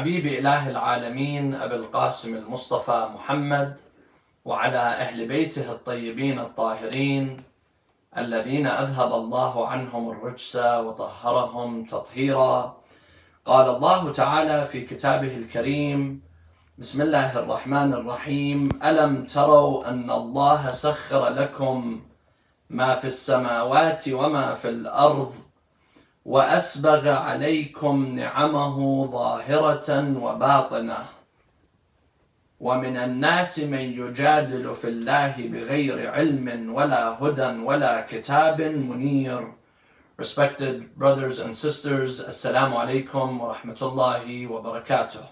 حبيب إله العالمين أبي القاسم المصطفى محمد وعلى أهل بيته الطيبين الطاهرين الذين أذهب الله عنهم الرجس وطهرهم تطهيرا. قال الله تعالى في كتابه الكريم بسم الله الرحمن الرحيم ألم تروا أن الله سخر لكم ما في السماوات وما في الأرض وأسبغ عليكم نعمه ظاهرة وباطنة ومن الناس من يجادل في الله بغير علم ولا هدى ولا كتاب منير Respected brothers and sisters, Assalamu alaikum wa rahmatullahi wa barakatuh.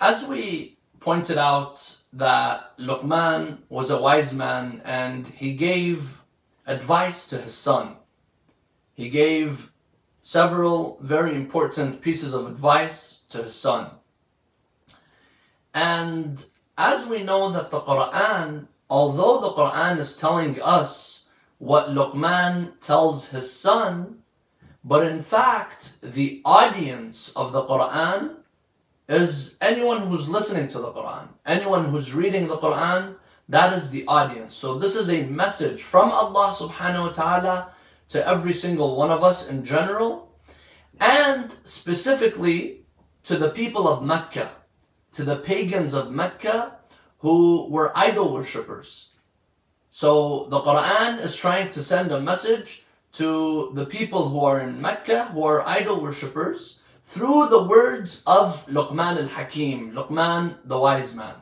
As we pointed out that Luqman was a wise man and he gave advice to his son. He gave several very important pieces of advice to his son. And as we know that the Quran, although the Quran is telling us what Luqman tells his son, but in fact, the audience of the Quran is anyone who's listening to the Quran, anyone who's reading the Quran, that is the audience. So this is a message from Allah subhanahu wa ta'ala to every single one of us in general, and specifically to the people of Mecca, to the pagans of Mecca who were idol worshippers. So the Quran is trying to send a message to the people who are in Mecca, who are idol worshippers, through the words of Luqman al-Hakim, Luqman the wise man.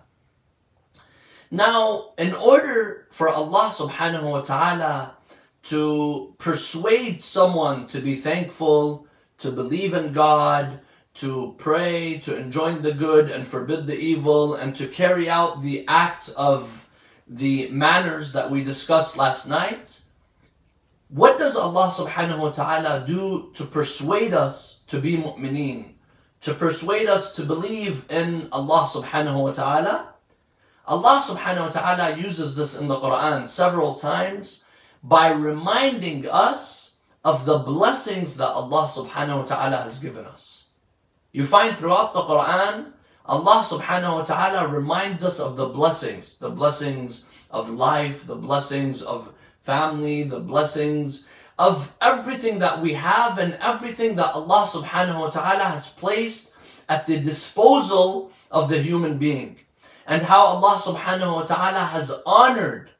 Now, in order for Allah subhanahu wa ta'ala to persuade someone to be thankful, to believe in God, to pray, to enjoin the good and forbid the evil, and to carry out the acts of the manners that we discussed last night, what does Allah subhanahu wa ta'ala do to persuade us to be mu'mineen? To persuade us to believe in Allah subhanahu wa ta'ala? Allah subhanahu wa ta'ala uses this in the Quran several times by reminding us of the blessings that Allah subhanahu wa ta'ala has given us. You find throughout the Quran, Allah subhanahu wa ta'ala reminds us of the blessings, the blessings of life, the blessings of family, the blessings of everything that we have and everything that Allah subhanahu wa ta'ala has placed at the disposal of the human being. And how Allah subhanahu wa ta'ala has honored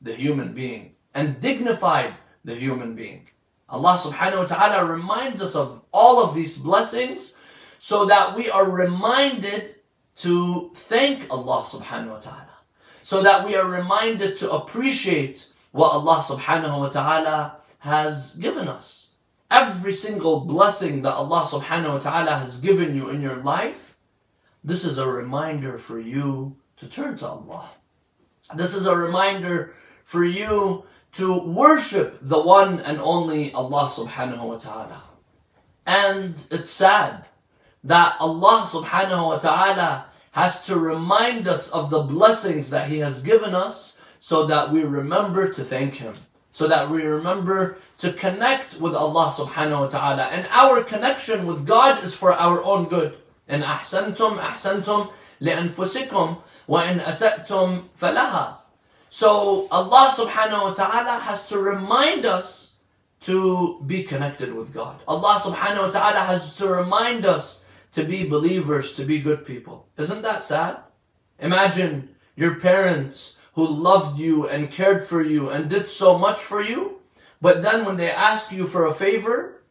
the human being and dignified the human being. Allah subhanahu wa ta'ala reminds us of all of these blessings so that we are reminded to thank Allah subhanahu wa ta'ala. So that we are reminded to appreciate what Allah subhanahu wa ta'ala has given us. Every single blessing that Allah subhanahu wa ta'ala has given you in your life, this is a reminder for you to turn to Allah. This is a reminder for you to worship the one and only Allah subhanahu wa ta'ala. And it's sad that Allah subhanahu wa ta'ala has to remind us of the blessings that He has given us so that we remember to thank Him. So that we remember to connect with Allah subhanahu wa ta'ala. And our connection with God is for our own good. إن أحسنتم أحسنتم لأنفسكم وإن أسأتم فلها. so Allah subhanahu wa ta'ala has to remind us to be connected with God. Allah subhanahu wa ta'ala has to remind us to be believers, to be good people. Isn't that sad? Imagine your parents who loved you and cared for you and did so much for you, but then when they ask you for a favor,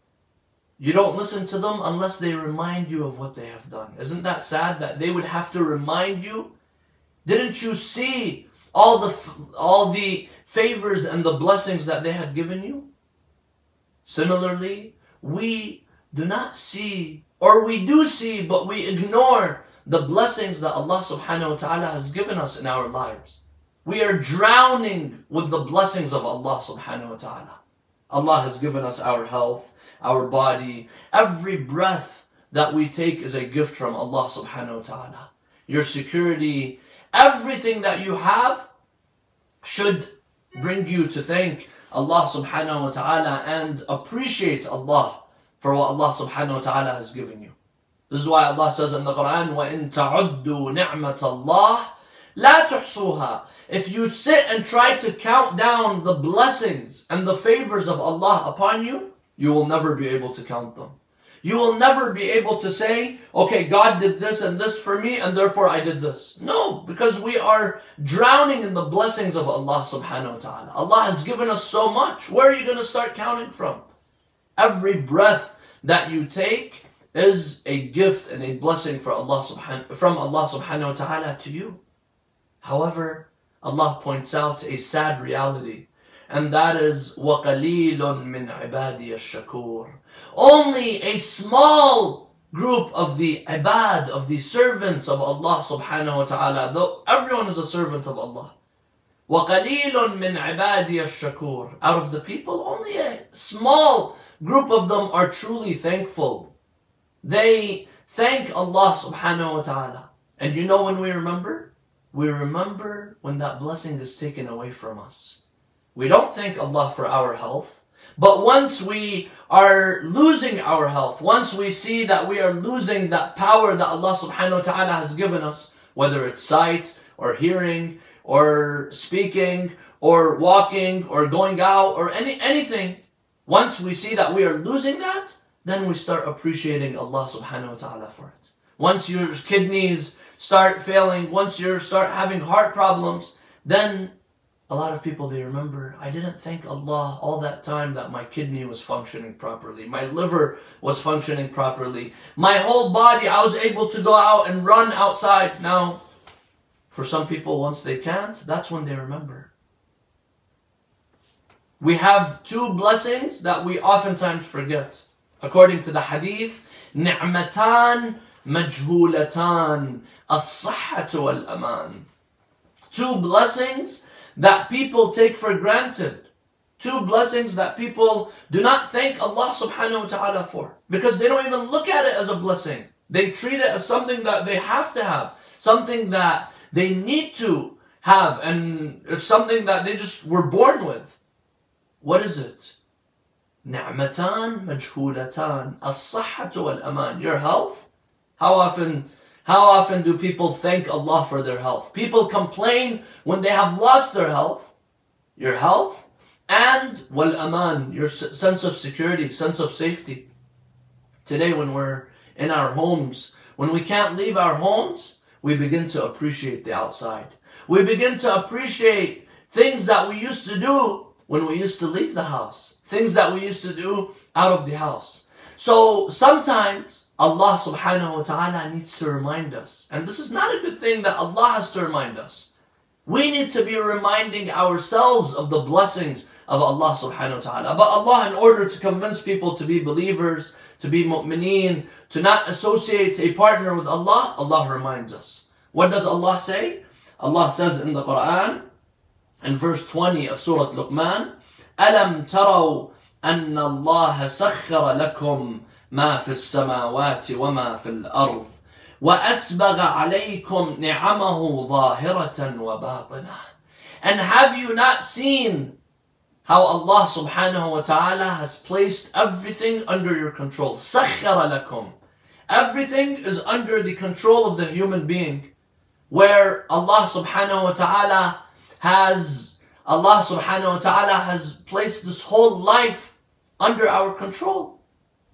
you don't listen to them unless they remind you of what they have done. Isn't that sad that they would have to remind you? Didn't you see all the all the favors and the blessings that they had given you? Similarly, we do not see or we do see but we ignore the blessings that Allah subhanahu wa ta'ala has given us in our lives. We are drowning with the blessings of Allah subhanahu wa ta'ala. Allah has given us our health, our body, every breath that we take is a gift from Allah subhanahu wa ta'ala. Your security, everything that you have should bring you to thank Allah subhanahu wa ta'ala and appreciate Allah for what Allah subhanahu wa ta'ala has given you. This is why Allah says in the Quran, وَإِن تَعُدُّوا نِعْمَةَ اللَّهِ لَا تُحْصُوهَا If you sit and try to count down the blessings and the favors of Allah upon you, you will never be able to count them. You will never be able to say, okay, God did this and this for me and therefore I did this. No, because we are drowning in the blessings of Allah subhanahu wa ta'ala. Allah has given us so much. Where are you going to start counting from? Every breath that you take is a gift and a blessing for Allah subhanahu, from Allah subhanahu wa ta'ala to you. However, Allah points out a sad reality and that is وَقَلِيلٌ مِّنْ عِبَادِيَ الشَّكُورِ Only a small group of the ibad, of the servants of Allah subhanahu wa ta'ala, though everyone is a servant of Allah. وَقَلِيلٌ مِّنْ عِبَادِيَ الشَّكُورِ Out of the people, only a small group of them are truly thankful. They thank Allah subhanahu wa ta'ala. And you know when we remember? We remember when that blessing is taken away from us. We don't thank Allah for our health. But once we are losing our health, once we see that we are losing that power that Allah subhanahu wa ta'ala has given us, whether it's sight or hearing or speaking or walking or going out or any anything, once we see that we are losing that, then we start appreciating Allah subhanahu wa ta'ala for it. Once your kidneys start failing, once you start having heart problems, then a lot of people they remember i didn't thank allah all that time that my kidney was functioning properly my liver was functioning properly my whole body i was able to go out and run outside. Now for some people once they can't that's when they remember. We have two blessings that we oftentimes forget. According to the hadith ni'matan majhulatan as-sihhatu wal-aman. Two blessings that people take for granted. Two blessings that people do not thank Allah subhanahu wa ta'ala for. Because they don't even look at it as a blessing. They treat it as something that they have to have. Something that they need to have. And it's something that they just were born with. What is it? نعمتان مجهولتان الصحة والأمان. Your health? How often how often do people thank Allah for their health? People complain when they have lost their health, your health, and wal aman, your sense of security, sense of safety. Today, when we're in our homes, when we can't leave our homes, we begin to appreciate the outside. We begin to appreciate things that we used to do when we used to leave the house, things that we used to do out of the house. So sometimes Allah subhanahu wa ta'ala needs to remind us. And this is not a good thing that Allah has to remind us. We need to be reminding ourselves of the blessings of Allah subhanahu wa ta'ala. But Allah, in order to convince people to be believers, to be mu'mineen, to not associate a partner with Allah, Allah reminds us. What does Allah say? Allah says in the Quran, in verse 20 of Surah Luqman, أَلَمْ تَرَوْا أن الله سخر لكم ما في السماوات وما في الأرض وأسبغ عليكم نعمه ظاهرة وباطنة And have you not seen how Allah subhanahu wa ta'ala has placed everything under your control? سخر لكم Everything is under the control of the human being. Where Allah subhanahu wa ta'ala has Allah subhanahu wa ta'ala has placed this whole life under our control.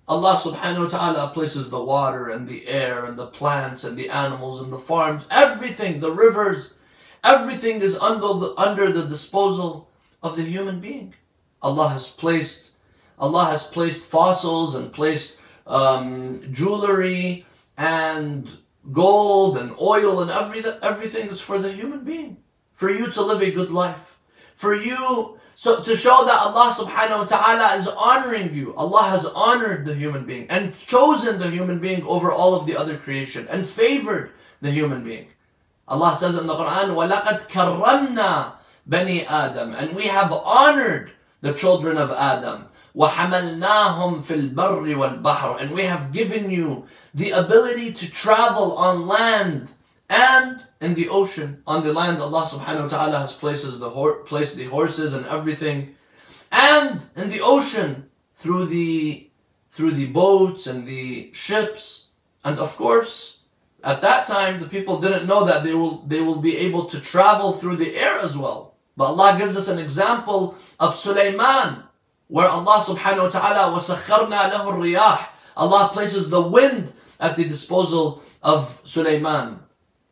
Allah subhanahu wa ta'ala places the water and the air and the plants and the animals and the farms, everything, the rivers, everything is under the, under the disposal of the human being. Allah has placed, Allah has placed fossils and placed um, jewelry and gold and oil and every, everything is for the human being. For you to live a good life. For you so to show that Allah subhanahu wa ta'ala is honoring you. Allah has honored the human being and chosen the human being over all of the other creation and favored the human being. Allah says in the Quran, وَلَقَدْ كَرَّمْنَا بَنِي آدَمَ And we have honored the children of Adam. وَحَمَلْنَاهُمْ فِي الْبَرِّ وَالْبَحْرِ And we have given you the ability to travel on land and in the ocean, on the land, Allah subhanahu wa ta'ala has places the placed the horses and everything. And in the ocean, through the through the boats and the ships, And of course, at that time, the people didn't know that they will, they will be able to travel through the air as well. But Allah gives us an example of Sulaiman, where Allah subhanahu wa ta'ala وَسَخَّرْنَا لَهُ الرِّيَاحِ Allah places the wind at the disposal of Sulaiman.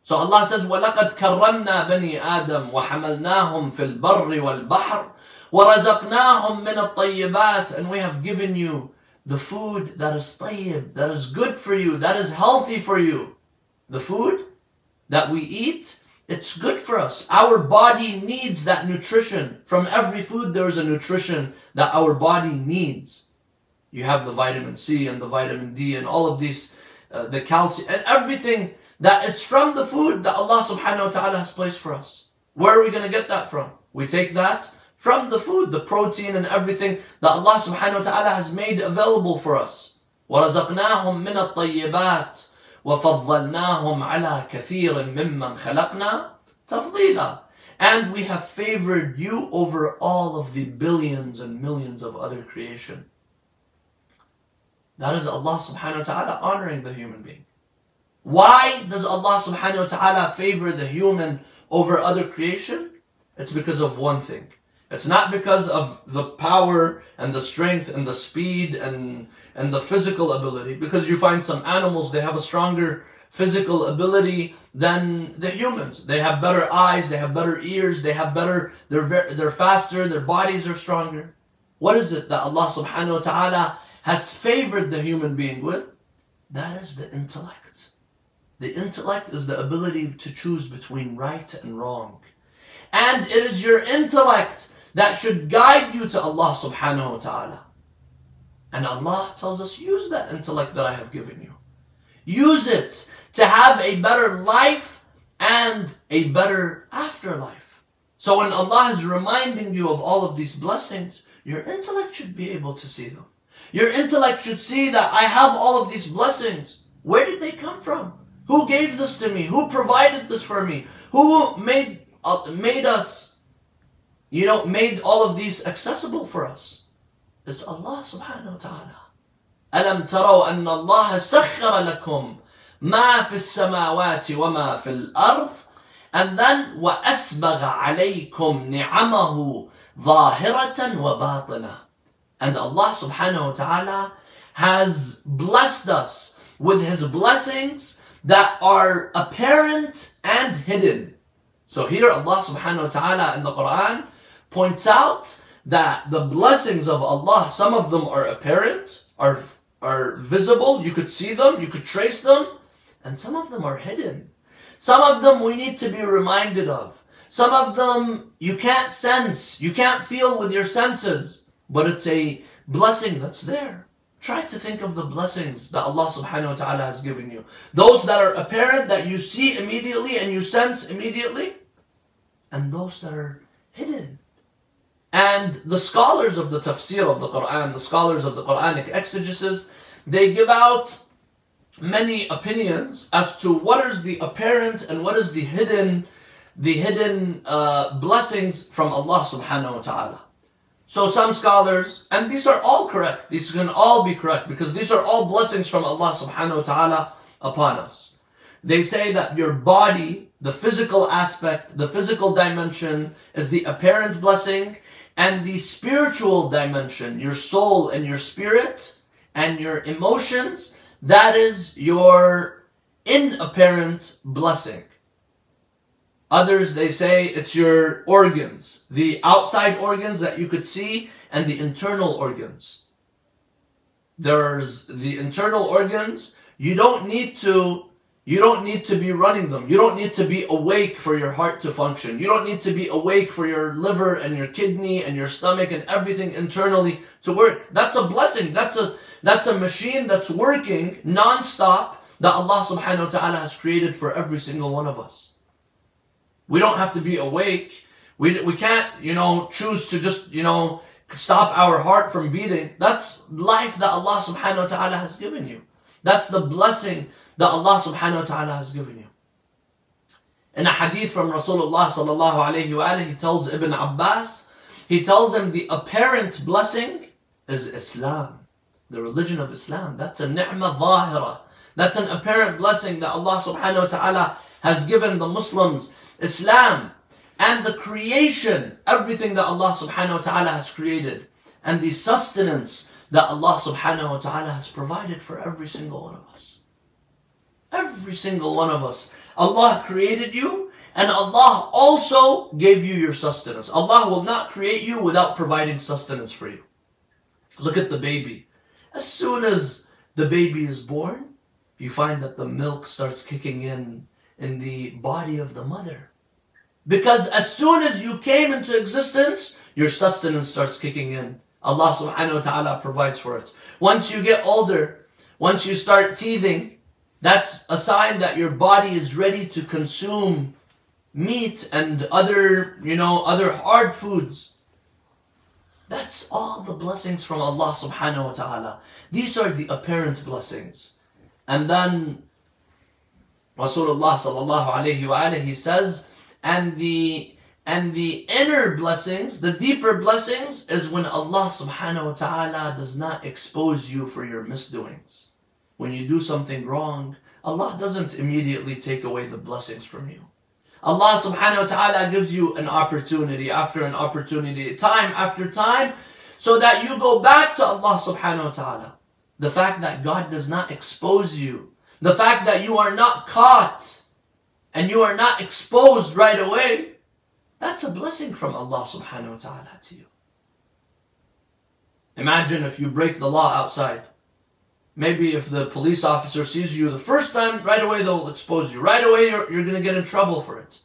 So Allah says, وَلَقَدْ كَرَّمْنَا بَنِي آدَمَ وَحَمَلْنَاهُمْ فِي الْبَرِّ وَالْبَحْرِ وَرَزَقْنَاهُمْ مِنَ الطَّيِّبَاتِ And we have given you the food that is tayyib, that is good for you, that is healthy for you. The food that we eat, it's good for us. Our body needs that nutrition. From every food, there is a nutrition that our body needs. You have the vitamin C and the vitamin D and all of these, uh, the calcium and everything that is from the food that Allah subhanahu wa ta'ala has placed for us. Where are we going to get that from? We take that from the food, the protein and everything that Allah subhanahu wa ta'ala has made available for us. وَرَزَقْنَاهُمْ مِنَ الطَّيِّبَاتِ وَفَضَّلْنَاهُمْ عَلَى كَثِيرٍ مِمَّنْ خَلَقْنَا تَفْضِيلًا And we have favored you over all of the billions and millions of other creation. That is Allah subhanahu wa ta'ala honoring the human being. Why does Allah subhanahu wa ta'ala favor the human over other creation? It's because of one thing. It's not because of the power and the strength and the speed and, and the physical ability. Because you find some animals, they have a stronger physical ability than the humans. They have better eyes, they have better ears, they have better, they're, they're faster, their bodies are stronger. What is it that Allah subhanahu wa ta'ala has favored the human being with? That is the intellect. The intellect is the ability to choose between right and wrong. And it is your intellect that should guide you to Allah subhanahu wa ta'ala. And Allah tells us, use that intellect that I have given you. Use it to have a better life and a better afterlife. So when Allah is reminding you of all of these blessings, your intellect should be able to see them. Your intellect should see that I have all of these blessings. Where did they come from? Who gave this to me? Who provided this for me? Who made, uh, made us you know, made all of these accessible for us. It's Allah subhanahu wa ta'ala. ألم تروا أن الله سخر لكم ما في السماوات وما في الأرض and then وأسبغ عليكم نعمه ظاهرة وباطنة and Allah subhanahu wa ta'ala has blessed us with his blessings that are apparent and hidden. So here Allah subhanahu wa ta'ala in the Quran points out that the blessings of Allah, some of them are apparent, are, are visible, you could see them, you could trace them, and some of them are hidden. Some of them we need to be reminded of. Some of them you can't sense, you can't feel with your senses, but it's a blessing that's there. Try to think of the blessings that Allah subhanahu wa ta'ala has given you. Those that are apparent, that you see immediately and you sense immediately, and those that are hidden. And the scholars of the tafsir of the Quran, the scholars of the Quranic exegesis, they give out many opinions as to what is the apparent and what is the hidden, the hidden uh, blessings from Allah subhanahu wa ta'ala. So some scholars, and these are all correct, these can all be correct because these are all blessings from Allah subhanahu wa ta'ala upon us. They say that your body, the physical aspect, the physical dimension is the apparent blessing and the spiritual dimension, your soul and your spirit and your emotions, that is your inapparent blessing. Others, they say it's your organs, the outside organs that you could see and the internal organs. There's the internal organs. You don't need to you don't need to be running them. You don't need to be awake for your heart to function. You don't need to be awake for your liver and your kidney and your stomach and everything internally to work. That's a blessing. That's a, that's a machine that's working non-stop that Allah subhanahu wa ta'ala has created for every single one of us. We don't have to be awake. We, we can't, you know, choose to just, you know, stop our heart from beating. That's life that Allah subhanahu wa ta'ala has given you. That's the blessing that Allah subhanahu wa ta'ala has given you. In a hadith from Rasulullah sallallahu alayhi wa he tells Ibn Abbas, he tells him the apparent blessing is Islam, the religion of Islam. That's a ni'mah zahira. That's an apparent blessing that Allah subhanahu wa ta'ala has given the Muslims. Islam and the creation, everything that Allah subhanahu wa ta'ala has created, and the sustenance that Allah subhanahu wa ta'ala has provided for every single one of us. Every single one of us. Allah created you and Allah also gave you your sustenance. Allah will not create you without providing sustenance for you. Look at the baby. As soon as the baby is born, you find that the milk starts kicking in in the body of the mother. Because as soon as you came into existence, your sustenance starts kicking in. Allah subhanahu wa ta'ala provides for it. Once you get older, once you start teething, that's a sign that your body is ready to consume meat and other, you know, other hard foods. That's all the blessings from Allah subhanahu wa ta'ala. These are the apparent blessings. And then Rasulullah sallallahu alayhi wa he says, and the and the inner blessings, the deeper blessings, is when Allah subhanahu wa ta'ala does not expose you for your misdoings. When you do something wrong, Allah doesn't immediately take away the blessings from you. Allah subhanahu wa ta'ala gives you an opportunity after an opportunity, time after time, so that you go back to Allah subhanahu wa ta'ala. The fact that God does not expose you, the fact that you are not caught and you are not exposed right away, that's a blessing from Allah subhanahu wa ta'ala to you. Imagine if you break the law outside. Maybe if the police officer sees you the first time, right away they'll expose you. Right away you're, you're going to get in trouble for it.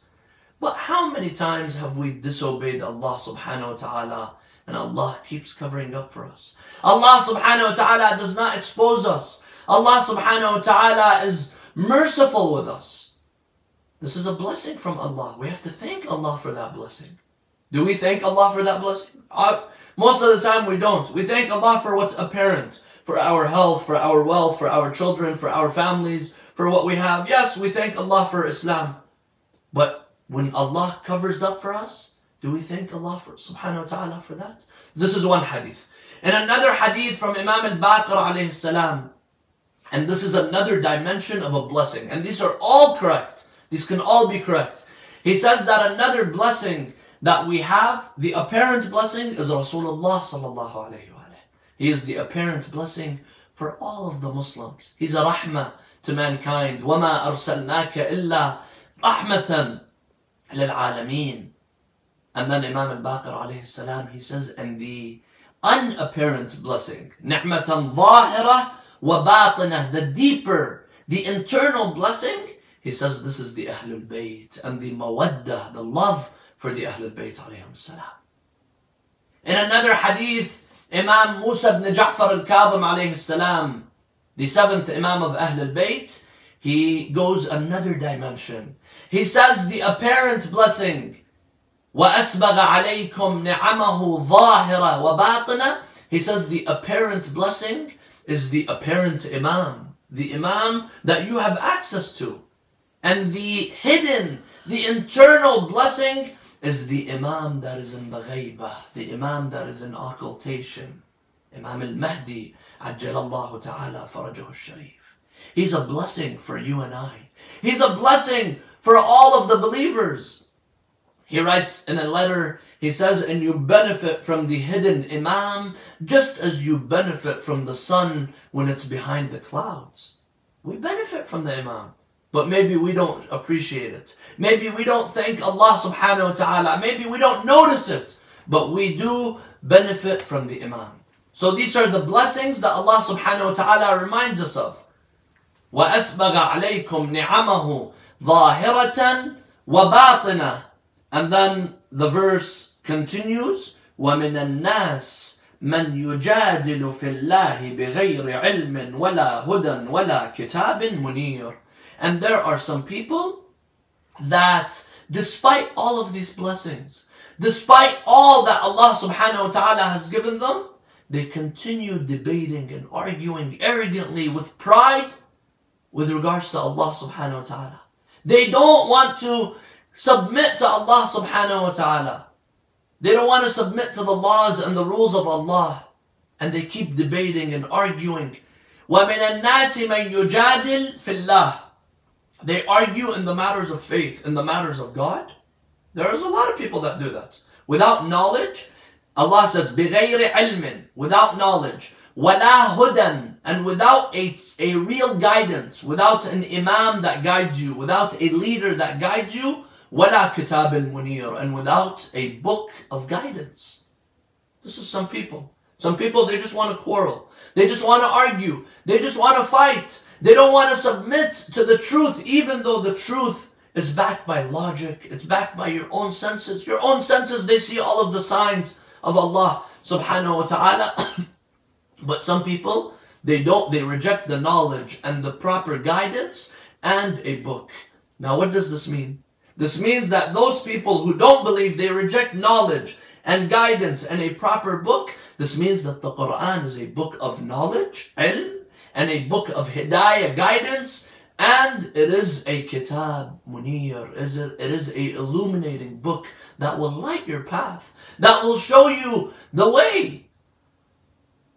But how many times have we disobeyed Allah subhanahu wa ta'ala and Allah keeps covering up for us? Allah subhanahu wa ta'ala does not expose us. Allah subhanahu wa ta'ala is merciful with us. This is a blessing from Allah. We have to thank Allah for that blessing. Do we thank Allah for that blessing? Uh, most of the time we don't. We thank Allah for what's apparent for our health, for our wealth, for our children, for our families, for what we have. Yes, we thank Allah for Islam. But when Allah covers up for us, do we thank Allah for subhanahu wa ta'ala for that? This is one hadith. And another hadith from Imam al-Baqir alayhi salam. And this is another dimension of a blessing. And these are all correct. These can all be correct. He says that another blessing that we have, the apparent blessing is Rasulullah sallallahu alayhi he is the apparent blessing for all of the Muslims. He's a rahmah to mankind. وَمَا أَرْسَلْنَاكَ إِلَّا رَحْمَةً لِلْعَالَمِينَ And then Imam al-Baqir alayhi salam, he says, and the unapparent blessing, نِعْمَةً ظَاهِرَةً وَبَاطِنَةً The deeper, the internal blessing, he says this is the Ahlul Bayt and the mawaddah, the love for the Ahlul Bayt alayhi salam. In another hadith, Imam Musa ibn Ja'far al-Kadhim alayhi salam, the seventh Imam of Ahl al-Bayt, he goes another dimension. He says the apparent blessing, وَأَسْبَغَ عَلَيْكُمْ نِعَمَهُ ظَاهِرَةً وَبَاطِنَةً He says the apparent blessing is the apparent Imam, the Imam that you have access to. And the hidden, the internal blessing is the Imam that is in the ghaibah, the Imam that is in occultation. Imam al-Mahdi, ajjalallahu ta'ala farajahu sharif. He's a blessing for you and I. He's a blessing for all of the believers. He writes in a letter, he says, and you benefit from the hidden Imam just as you benefit from the sun when it's behind the clouds. We benefit from the Imam. But maybe we don't appreciate it. Maybe we don't thank Allah subhanahu wa ta'ala. Maybe we don't notice it. But we do benefit from the Imam. So these are the blessings that Allah subhanahu wa ta'ala reminds us of. وَأَسْبَغَ عَلَيْكُمْ نِعَمَهُ ظَاهِرَةً وَبَاطِنَةً And then the verse continues, وَمِنَ النَّاسِ من يجادل في الله بغير علم ولا هدى ولا كتاب منير and there are some people that despite all of these blessings, despite all that Allah subhanahu wa ta'ala has given them, they continue debating and arguing arrogantly with pride with regards to Allah subhanahu wa ta'ala. They don't want to submit to Allah subhanahu wa ta'ala. They don't want to submit to the laws and the rules of Allah. And they keep debating and arguing وَمِنَ النَّاسِ مَنْ يُجَادِلْ فِي اللَّهِ They argue in the matters of faith, in the matters of God. There's a lot of people that do that. Without knowledge, Allah says, بِغَيْرِ عِلْمٍ Without knowledge. وَلَا هُدًى And without a, a real guidance, without an imam that guides you, without a leader that guides you, وَلَا كِتَابٍ مُنِيرٍ And without a book of guidance. This is some people. Some people, they just want to quarrel. They just want to argue. They just want to fight. They don't want to submit to the truth, even though the truth is backed by logic. It's backed by your own senses. Your own senses, they see all of the signs of Allah subhanahu wa ta'ala. but some people, they don't, they reject the knowledge and the proper guidance and a book. Now what does this mean? This means that those people who don't believe, they reject knowledge and guidance and a proper book. This means that the Quran is a book of knowledge, ilm, and a book of hidayah, guidance, and it is a kitab munir. It is a illuminating book that will light your path, that will show you the way.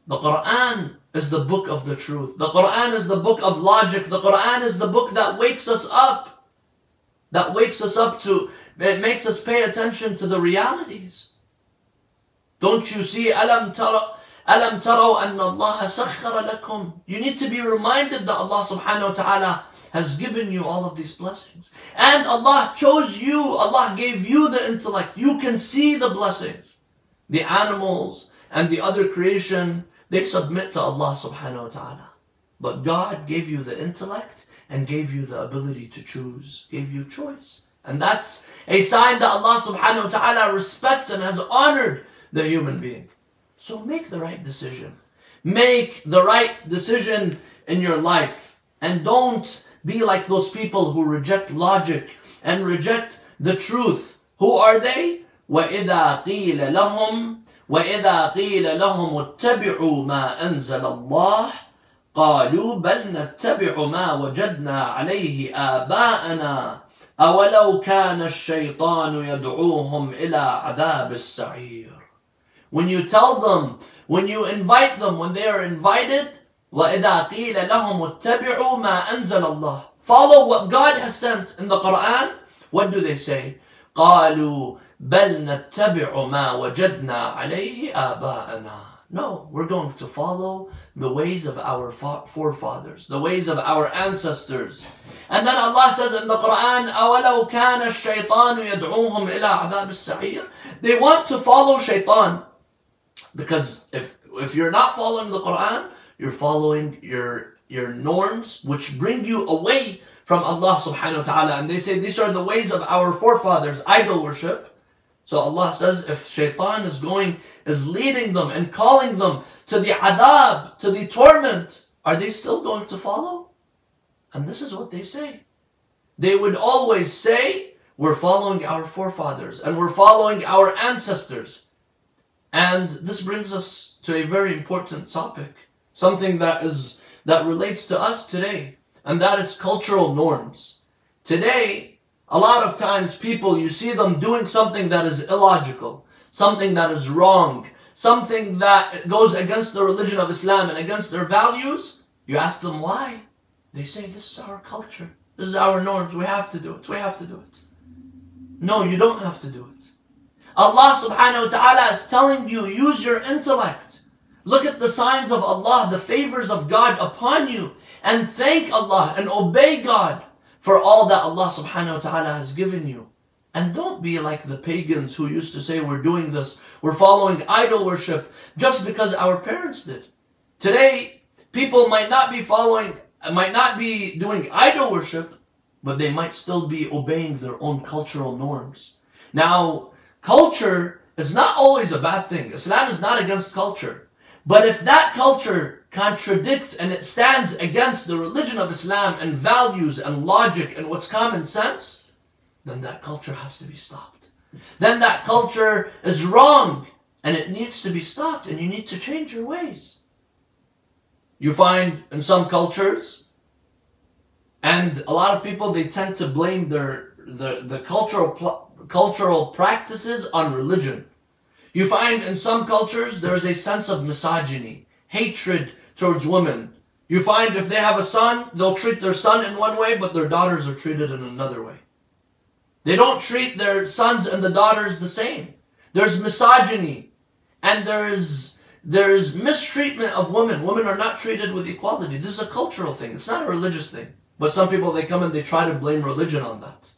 The Quran is the book of the truth. The Quran is the book of logic. The Quran is the book that wakes us up that wakes us up to, it makes us pay attention to the realities. Don't you see, alam tara, alam taraw anna Allah sakhara lakum. You need to be reminded that Allah subhanahu wa ta'ala has given you all of these blessings. And Allah chose you, Allah gave you the intellect. You can see the blessings. The animals and the other creation, they submit to Allah subhanahu wa ta'ala. But God gave you the intellect and gave you the ability to choose, gave you choice. And that's a sign that Allah subhanahu wa ta'ala respects and has honored the human being. So make the right decision. Make the right decision in your life. And don't be like those people who reject logic and reject the truth. Who are they? وَإِذَا قِيلَ لَهُمْ وَإِذَا قِيلَ لَهُمُ اتَّبِعُوا مَا أَنزَلَ اللَّهِ قالوا بل نتبع ما وجدنا عليه آباءنا أولو كان الشيطان يدعوهم إلى عذاب السعير when you tell them, when you invite them, when they are invited, وَإِذَا قِيلَ لَهُمُ اتَّبِعُوا مَا أَنزَلَ اللَّهِ Follow what God has sent in the Quran. What do they say? قَالُوا بَلْ نَتَّبِعُ مَا وَجَدْنَا عَلَيْهِ آبَاءَنَا No, we're going to follow the ways of our forefathers, the ways of our ancestors. And then Allah says in the Quran, أَوَلَوْ كَانَ الشَّيْطَانُ يَدْعُوهُمْ إِلَىٰ عَذَابِ السَّعِيرِ They want to follow shaitan. Because if, if you're not following the Quran, you're following your, your norms, which bring you away from Allah subhanahu wa ta'ala. And they say these are the ways of our forefathers, idol worship. So Allah says if shaitan is going, is leading them and calling them to the adhab, to the torment, are they still going to follow? And this is what they say. They would always say, we're following our forefathers and we're following our ancestors. And this brings us to a very important topic, something that is that relates to us today, and that is cultural norms. Today, a lot of times people, you see them doing something that is illogical, something that is wrong, something that goes against the religion of Islam and against their values. You ask them why. They say, this is our culture. This is our norms. We have to do it. We have to do it. No, you don't have to do it. Allah subhanahu wa ta'ala is telling you, use your intellect. Look at the signs of Allah, the favors of God upon you, and thank Allah and obey God for all that Allah subhanahu wa ta'ala has given you. And don't be like the pagans who used to say we're doing this, we're following idol worship just because our parents did. Today, people might not be following, might not be doing idol worship, but they might still be obeying their own cultural norms. Now, Culture is not always a bad thing. Islam is not against culture. But if that culture contradicts and it stands against the religion of Islam and values and logic and what's common sense, then that culture has to be stopped. Then that culture is wrong and it needs to be stopped and you need to change your ways. You find in some cultures, and a lot of people, they tend to blame their, the, the cultural cultural practices on religion. You find in some cultures there is a sense of misogyny, hatred towards women. You find if they have a son, they'll treat their son in one way, but their daughters are treated in another way. They don't treat their sons and the daughters the same. There's misogyny and there's there's mistreatment of women. Women are not treated with equality. This is a cultural thing. It's not a religious thing. But some people they come and they try to blame religion on that.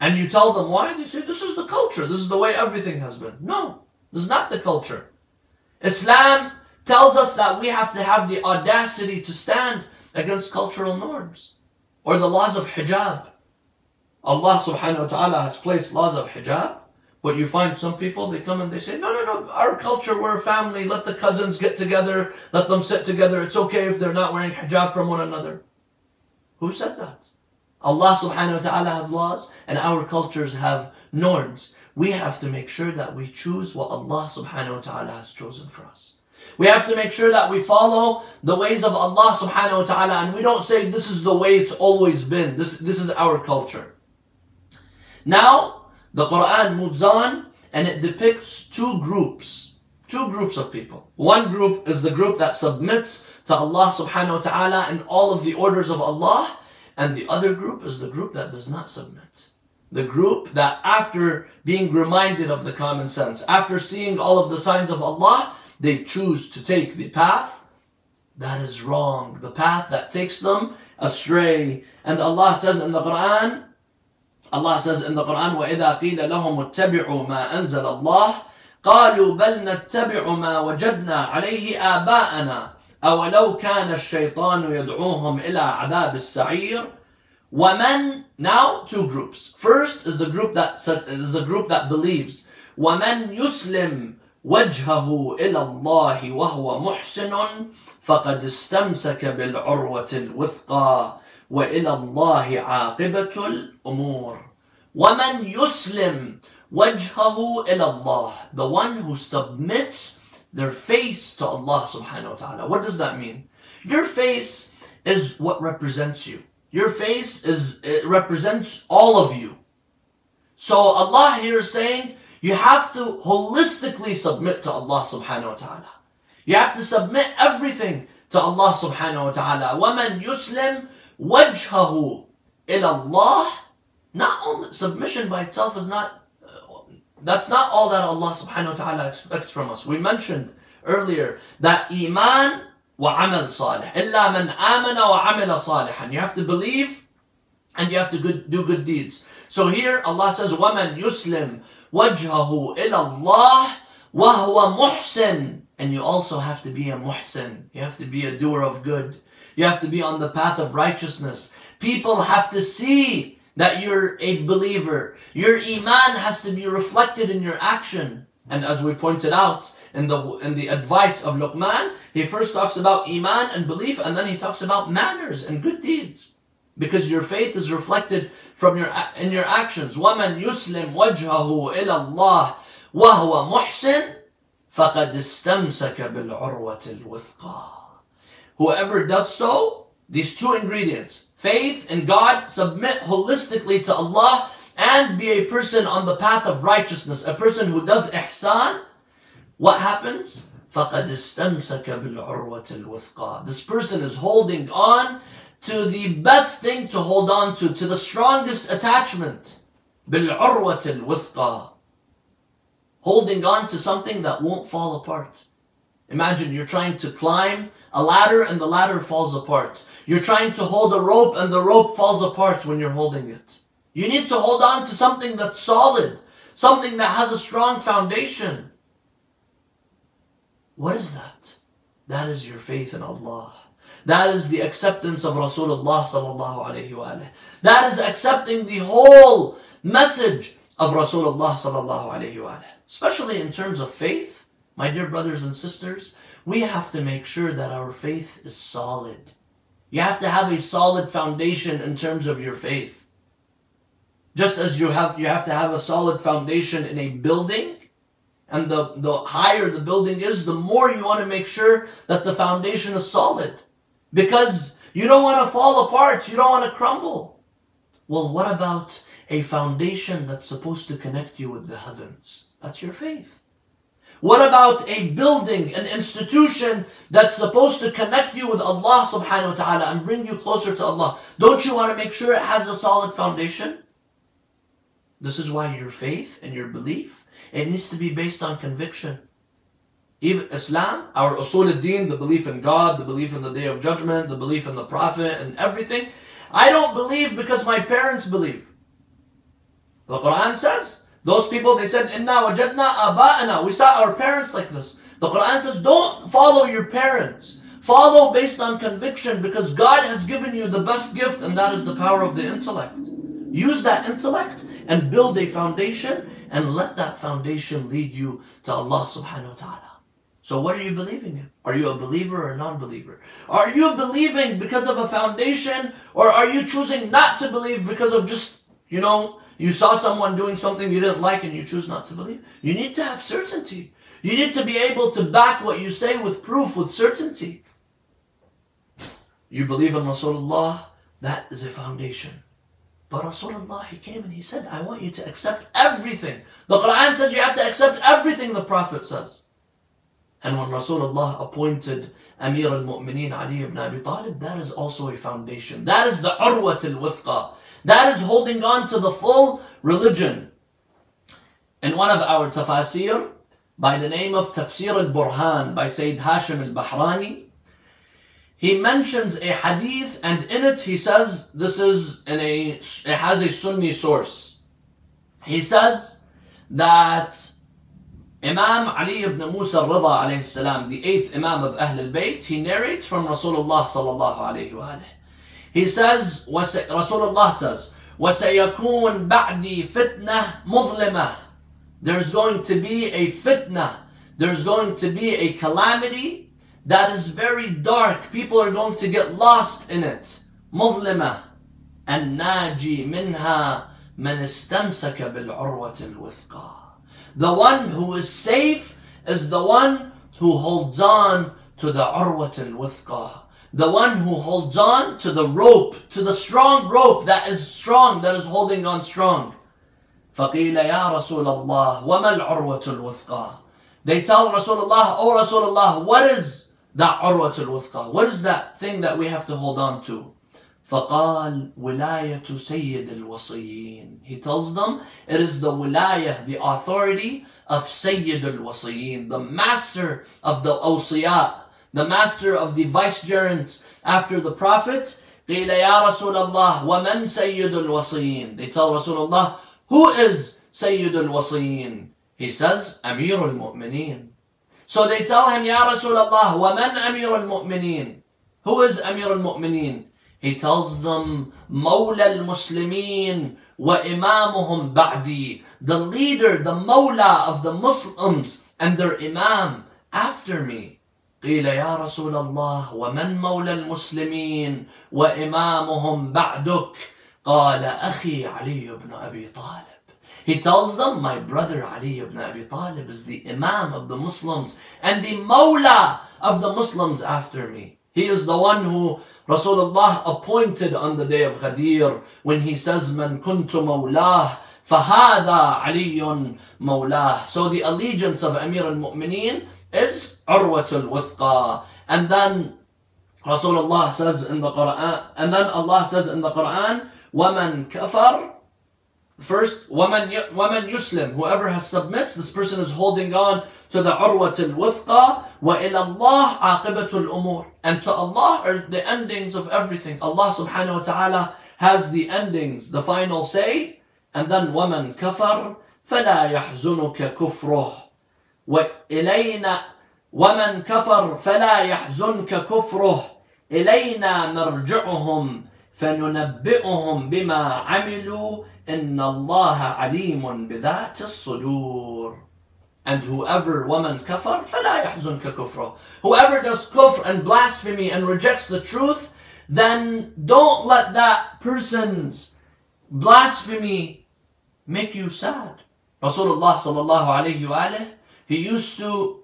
And you tell them why? They say this is the culture. This is the way everything has been. No, this is not the culture. Islam tells us that we have to have the audacity to stand against cultural norms or the laws of hijab. Allah subhanahu wa ta'ala has placed laws of hijab, but you find some people, they come and they say, no, no, no, our culture, we're a family, let the cousins get together, let them sit together, it's okay if they're not wearing hijab from one another. Who said that? Allah subhanahu wa ta'ala has laws and our cultures have norms. We have to make sure that we choose what Allah subhanahu wa ta'ala has chosen for us. We have to make sure that we follow the ways of Allah subhanahu wa ta'ala and we don't say this is the way it's always been. This, this is our culture. Now, the Quran moves on and it depicts two groups. Two groups of people. One group is the group that submits to Allah subhanahu wa ta'ala and all of the orders of Allah. And the other group is the group that does not submit. The group that after being reminded of the common sense, after seeing all of the signs of Allah, they choose to take the path that is wrong, the path that takes them astray. And Allah says in the Quran, Allah says in the Quran, وَإِذَا قِيلَ لَهُمُ اتَّبِعُوا مَا أَنزَلَ اللَّهِ قالوا بل نتبع ما وجدنا عليه آباءنا أولو كان الشيطان يدعوهم إلى عذاب السعير. ومن؟ Now two groups. First is the group that is the group that believes. ومن يسلم وجهه إلى الله وهو محسن فقد استمسك بالعروة الوثقى. وإلى الله عاقبة الأمور ومن يسلم وجهه إلى الله the one who submits their face to Allah subhanahu wa ta'ala what does that mean your face is what represents you your face is it represents all of you so Allah here is saying you have to holistically submit to Allah subhanahu wa ta'ala. You have to submit everything to Allah subhanahu wa ta'ala. وَمَنْ يُسْلِمْ وَجْهَهُ إِلَى اللَّهِ Not only, submission by itself is not, uh, that's not all that Allah subhanahu wa ta'ala expects from us. We mentioned earlier that iman وعمل صالح إلا من آمن وعمل صالحا You have to believe and you have to good, do good deeds. So here Allah says, وَمَنْ يُسْلِمْ وجهه إلى الله وهو محسن and you also have to be a muhsin. You have to be a doer of good. You have to be on the path of righteousness. People have to see that you're a believer. Your iman has to be reflected in your action. And as we pointed out in the, in the advice of Luqman, he first talks about iman and belief and then he talks about manners and good deeds. Because your faith is reflected from your in your actions. وَمَنْ يُسْلِمْ وَجْهَهُ إِلَى اللَّهِ وَهُوَ مُحْسِنٌ فَقَدْ اسْتَمْسَكَ بِالْعُرْوَةِ الْوِثْقَى Whoever does so, these two ingredients, faith in God, submit holistically to Allah, and be a person on the path of righteousness, a person who does ihsan, what happens? فَقَدْ اسْتَمْسَكَ بِالْعُرْوَةِ الْوِثْقَى This person is holding on to the best thing to hold on to, to the strongest attachment. بِالْعُرْوَةِ الْوِثْقَى Holding on to something that won't fall apart. Imagine you're trying to climb a ladder and the ladder falls apart. You're trying to hold a rope and the rope falls apart when you're holding it. You need to hold on to something that's solid, something that has a strong foundation. What is that? That is your faith in Allah. That is the acceptance of Rasulullah sallallahu alayhi wa That is accepting the whole message of Rasulullah sallallahu alayhi wa Especially in terms of faith, my dear brothers and sisters, we have to make sure that our faith is solid. You have to have a solid foundation in terms of your faith. Just as you have, you have to have a solid foundation in a building, and the, the higher the building is, the more you want to make sure that the foundation is solid. Because you don't want to fall apart. You don't want to crumble. Well, what about a foundation that's supposed to connect you with the heavens? That's your faith. What about a building, an institution that's supposed to connect you with Allah subhanahu wa ta'ala and bring you closer to Allah? Don't you want to make sure it has a solid foundation? This is why your faith and your belief, it needs to be based on conviction. Even Islam, our usul al-din, the belief in God, the belief in the day of judgment, the belief in the Prophet and everything, I don't believe because my parents believe. The Quran says, those people, they said, Inna wajadna aba'ana. We saw our parents like this. The Quran says, don't follow your parents. Follow based on conviction because God has given you the best gift and that is the power of the intellect. Use that intellect and build a foundation and let that foundation lead you to Allah subhanahu wa ta'ala. So what are you believing in? Are you a believer or a non-believer? Are you believing because of a foundation or are you choosing not to believe because of just, you know, you saw someone doing something you didn't like and you choose not to believe? You need to have certainty. You need to be able to back what you say with proof, with certainty. You believe in Rasulullah, that is a foundation. But Rasulullah, he came and he said, I want you to accept everything. The Quran says you have to accept everything the Prophet says. And when Rasulullah appointed Amir al-Mu'mineen Ali ibn Abi Talib, that is also a foundation. That is the Urwat al-Withqa. That is holding on to the full religion. In one of our tafsir, by the name of Tafsir al-Burhan by Sayyid Hashim al-Bahrani, he mentions a hadith and in it he says this is in a it has a Sunni source. He says that Imam Ali ibn Musa al-Rida alayhi salam, the eighth Imam of Ahl al-Bayt, he narrates from Rasulullah sallallahu alayhi wa He says, Rasulullah says, وَسَيَكُونَ بَعْدِي فِتْنَةٌ مُظْلِمَةٌ There's going to be a fitna. There's going to be a calamity that is very dark. People are going to get lost in it. مظلمة الناجي منها من استمسك بالعروة الوثقى the one who is safe is the one who holds on to the urwat al-withqa. The one who holds on to the rope, to the strong rope that is strong, that is holding on strong. فقيل يا رسول الله وما العروة الوثقى They tell Rasulullah, Oh Rasulullah, what is that urwat al-withqa? What is that thing that we have to hold on to? فقال ولاية سيد الوصيين He tells them it is the wilayah, the authority of Sayyid al-Wasiyin, the master of the awsiyat, the master of the vicegerents after the Prophet. قيل يا رسول الله ومن سيد الوصيين They tell Rasulullah, who is Sayyid al-Wasiyin? He says, Amir al-Mu'mineen. So they tell him, Ya Rasulullah, ومن أمير المؤمنين? Who is Amir al-Mu'mineen? He tells them, Mawla al-Muslimin wa imamuhum ba'di. The leader, the Mawla of the Muslims and their Imam after me. قيل يا رسول الله ومن مولى المسلمين وإمامهم بعدك قال أخي علي بن أبي طالب He tells them, my brother Ali ibn Abi Talib is the Imam of the Muslims and the Mawla of the Muslims after me. He is the one who Rasulullah appointed on the day of Ghadir when he says, Man kuntu mawlah, fahada aliyun mawlah. So the allegiance of Amir al-Mu'mineen is Urwatul Withqa. And then Rasulullah says in the Quran, and then Allah says in the Quran, وَمَنْ كَفَرْ First, وَمَنْ, وَمَنْ يُسْلِمْ Whoever has submits, this person is holding on to the urwatul wuthqa wa ilallah aqibatul umur. And to Allah are the endings of everything. Allah subhanahu wa ta'ala has the endings, the final say. And then وَمَنْ كَفَرْ فَلَا يَحْزُنُكَ كُفْرُهُ وإلينا ومن كفر فلا يحزنك كفره إلينا مرجعهم فننبئهم بما عملوا إن الله عليم بذات الصدور And whoever wa man kafar, فَلَا يَحْزُنْكَ كُفْرُهُ Whoever does kufr and blasphemy and rejects the truth, then don't let that person's blasphemy make you sad. Rasulullah sallallahu alayhi wa he used to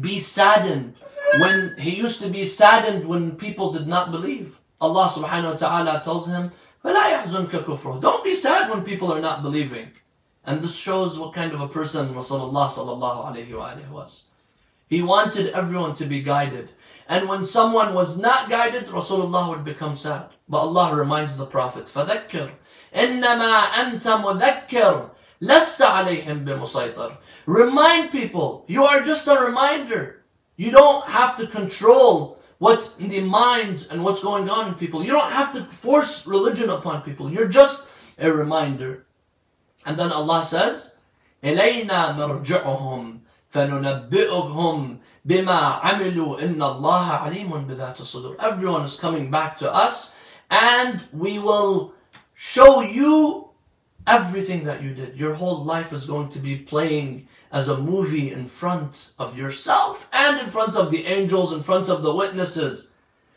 be saddened when he used to be saddened when people did not believe. Allah subhanahu wa ta'ala tells him, فَلَا يَحْزُنْكَ كُفْرُهُ Don't be sad when people are not believing. And this shows what kind of a person Rasulullah sallallahu alayhi wa was. He wanted everyone to be guided. And when someone was not guided, Rasulullah would become sad. But Allah reminds the Prophet, فَذَكِّرْ إِنَّمَا أَنْتَ مُذَكِّرْ لَسْتَ عَلَيْهِمْ بِمُسَيْطَرٍ Remind people, you are just a reminder. You don't have to control what's in the minds and what's going on in people. You don't have to force religion upon people. You're just a reminder. And then Allah says, إِلَيْنَا مَرْجِعُهُمْ فَنُنَبِّئُهُمْ بِمَا عَمِلُوا إِنَّ اللَّهَ عَلِيمٌ بِذَاتِ الصُّدُورِ Everyone is coming back to us and we will show you everything that you did. Your whole life is going to be playing as a movie in front of yourself and in front of the angels, in front of the witnesses.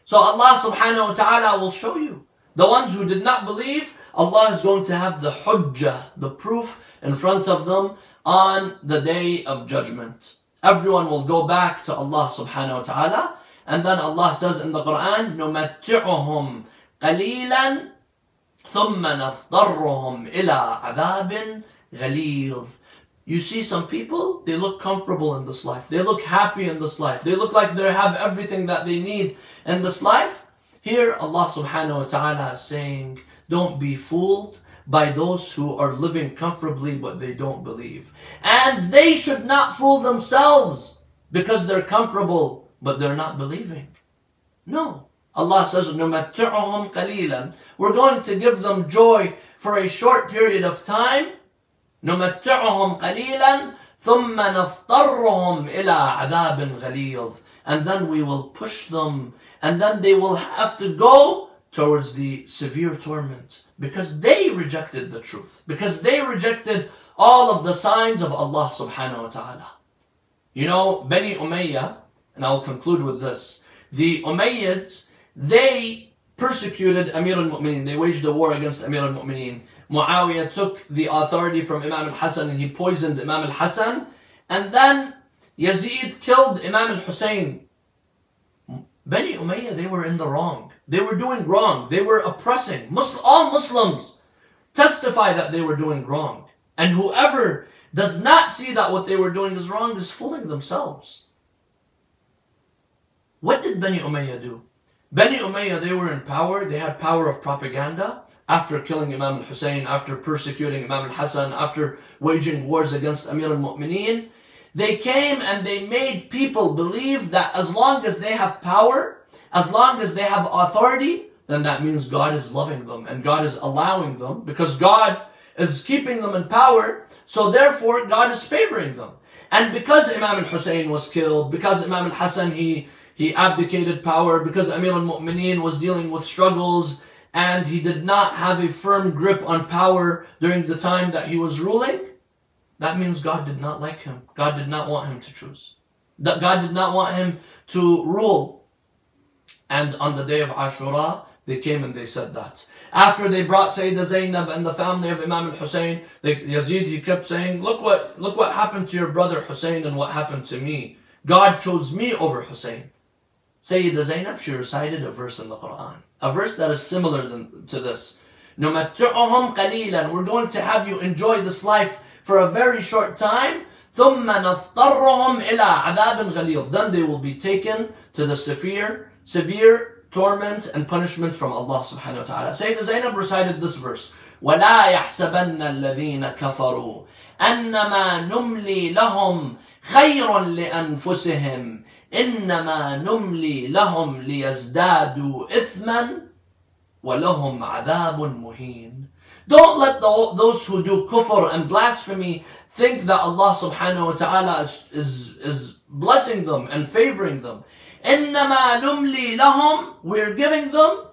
So Allah subhanahu wa ta'ala will show you. The ones who did not believe, Allah is going to have the hujjah, the proof in front of them on the day of judgment. Everyone will go back to Allah subhanahu wa ta'ala. And then Allah says in the Quran, نُمَتِّعُهُمْ قَلِيلًا ثُمَّ نَضْطَرُّهُمْ إِلَىٰ عَذَابٍ غَلِيظٍ you see some people, they look comfortable in this life. They look happy in this life. They look like they have everything that they need in this life. Here Allah subhanahu wa ta'ala is saying, don't be fooled by those who are living comfortably but they don't believe. And they should not fool themselves because they're comfortable but they're not believing. No. Allah says, نُمَتِّعُهُمْ قَلِيلًا We're going to give them joy for a short period of time نمتعهم قليلا ثم نضطرهم إلى عذاب غليظ and then we will push them and then they will have to go towards the severe torment because they rejected the truth because they rejected all of the signs of Allah subhanahu wa ta'ala you know Bani Umayyah and I'll conclude with this the Umayyads they persecuted Amir al-Mu'mineen they waged a war against Amir al-Mu'mineen Muawiyah took the authority from Imam al-Hassan and he poisoned Imam al-Hassan. And then Yazid killed Imam al-Hussein. Bani Umayyah, they were in the wrong. They were doing wrong. They were oppressing. Muslim, all Muslims testify that they were doing wrong. And whoever does not see that what they were doing is wrong is fooling themselves. What did Bani Umayyah do? Bani Umayyah, they were in power. They had power of propaganda after killing Imam al-Hussein, after persecuting Imam al-Hassan, after waging wars against Amir al-Mu'mineen, they came and they made people believe that as long as they have power, as long as they have authority, then that means God is loving them and God is allowing them because God is keeping them in power. So therefore God is favoring them. And because Imam al-Hussein was killed, because Imam al-Hassan, he, he abdicated power, because Amir al-Mu'mineen was dealing with struggles, and he did not have a firm grip on power during the time that he was ruling, that means God did not like him. God did not want him to choose. That God did not want him to rule. And on the day of Ashura, they came and they said that. After they brought Sayyidah Zainab and the family of Imam al-Hussein, Yazid, he kept saying, look what, look what happened to your brother Hussein and what happened to me. God chose me over Hussein. Sayyidah Zainab, she recited a verse in the Quran. A verse that is similar than, to this. نُمَتِّعُهُمْ قَلِيلًا We're going to have you enjoy this life for a very short time. ثُمَّ نَضْطَرُّهُمْ إِلَىٰ عَذَابٍ غَلِيظٍ Then they will be taken to the severe, severe torment and punishment from Allah subhanahu wa ta'ala. Sayyidina Zainab recited this verse. وَلَا يَحْسَبَنَّ الَّذِينَ كَفَرُوا أَنَّمَا نُمْلِي لَهُمْ خَيْرٌ لِأَنفُسِهِمْ إنما نملي لهم ليزدادوا إثما ولهم عذاب مهين Don't let the, those who do kufr and blasphemy think that Allah subhanahu wa ta'ala is, is, is blessing them and favoring them. إنما نملي لهم We're giving them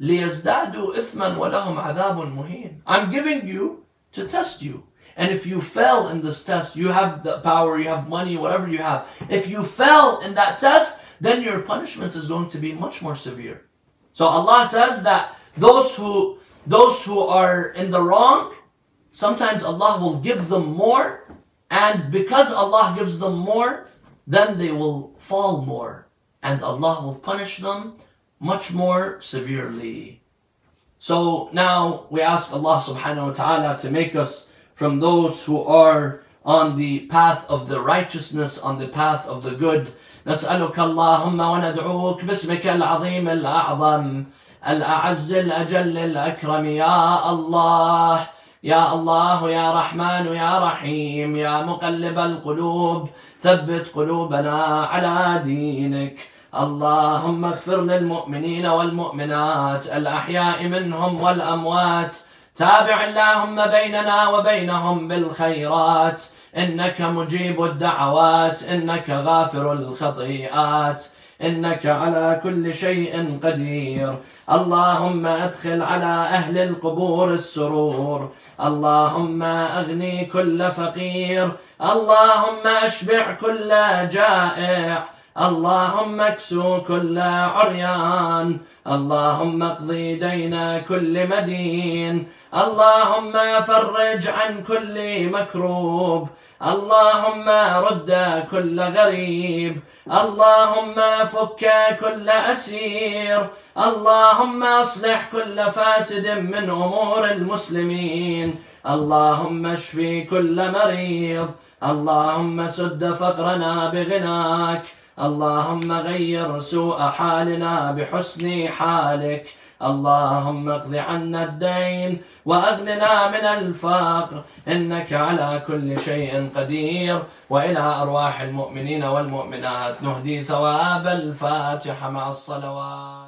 ليزدادوا إثما ولهم عذاب مهين I'm giving you to test you. And if you fail in this test, you have the power, you have money, whatever you have. If you fail in that test, then your punishment is going to be much more severe. So Allah says that those who, those who are in the wrong, sometimes Allah will give them more. And because Allah gives them more, then they will fall more. And Allah will punish them much more severely. So now we ask Allah subhanahu wa ta'ala to make us from those who are on the path of the righteousness, on the path of the good. نسألك اللهم وندعوك باسمك العظيم الأعظم الأعز الأجل الأكرم. يا الله يا الله يا رحمن يا رحيم يا مقلب القلوب. ثبت قلوبنا على دينك. اللهم اغفر للمؤمنين والمؤمنات الأحياء منهم والأموات. تابع اللهم بيننا وبينهم بالخيرات. إنك مجيب الدعوات إنك غافر الخطيئات إنك على كل شيء قدير. اللهم أدخل على أهل القبور السرور. اللهم أغني كل فقير. اللهم أشبع كل جائع. اللهم اكسو كل عريان. اللهم اقضي دين كل مدين. اللهم فرج عن كل مكروب. اللهم رد كل غريب. اللهم فك كل أسير. اللهم أصلح كل فاسد من أمور المسلمين. اللهم اشفي كل مريض. اللهم سد فقرنا بغناك. اللهم غير سوء حالنا بحسن حالك. اللهم اقض عنا الدين وأغننا من الفقر. إنك على كل شيء قدير. وإلى أرواح المؤمنين والمؤمنات نهدي ثواب الفاتحة مع الصلوات.